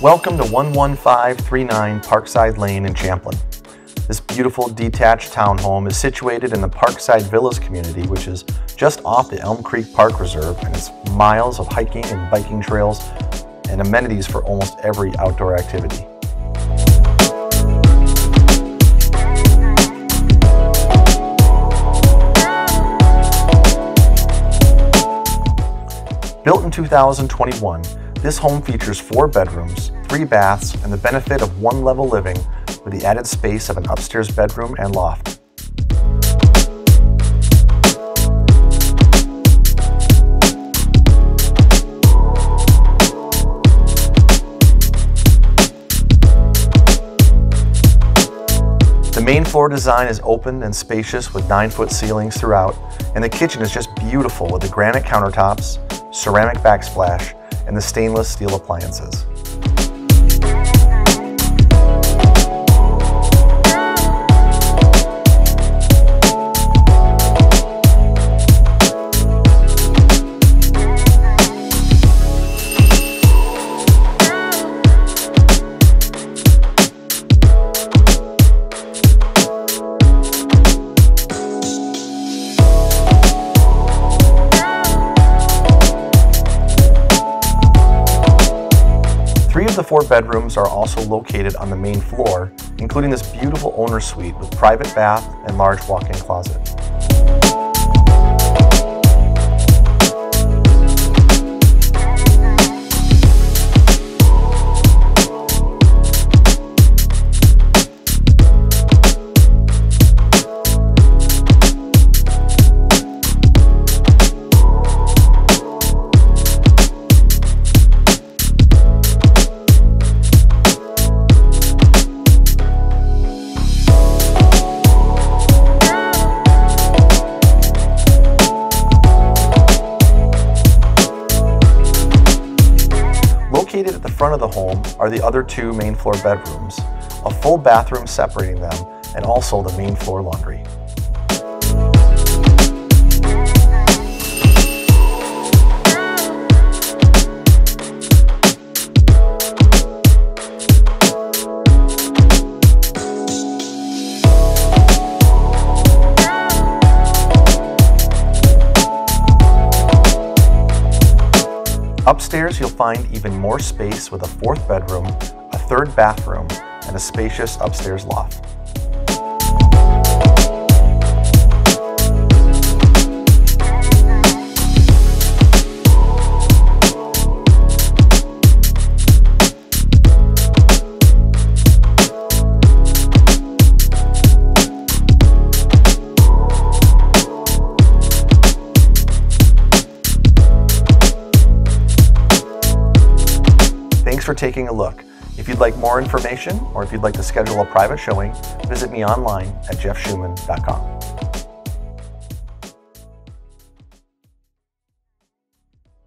Welcome to 11539 Parkside Lane in Champlin. This beautiful detached townhome is situated in the Parkside Villas community, which is just off the Elm Creek Park Reserve and it's miles of hiking and biking trails and amenities for almost every outdoor activity. Built in 2021, this home features four bedrooms, three baths, and the benefit of one level living with the added space of an upstairs bedroom and loft. The main floor design is open and spacious with 9-foot ceilings throughout, and the kitchen is just beautiful with the granite countertops, ceramic backsplash, and the stainless steel appliances. Of the four bedrooms are also located on the main floor, including this beautiful owner suite with private bath and large walk-in closet. Located at the front of the home are the other two main floor bedrooms, a full bathroom separating them, and also the main floor laundry. Upstairs, you'll find even more space with a fourth bedroom, a third bathroom, and a spacious upstairs loft. For taking a look. If you'd like more information or if you'd like to schedule a private showing, visit me online at jeffshuman.com.